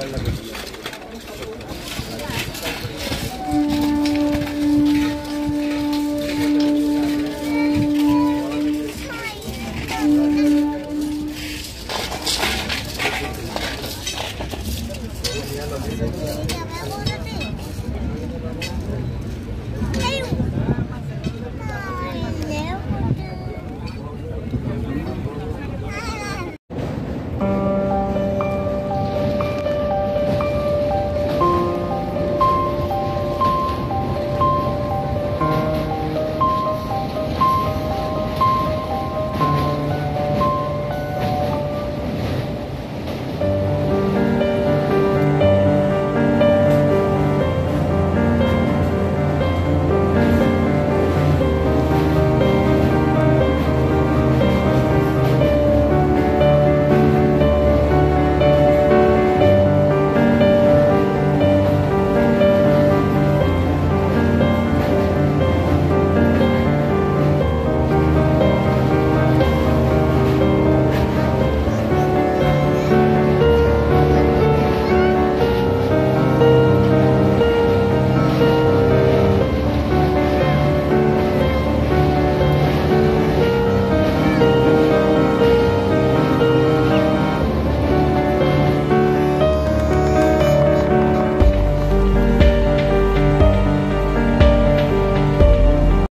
bella così.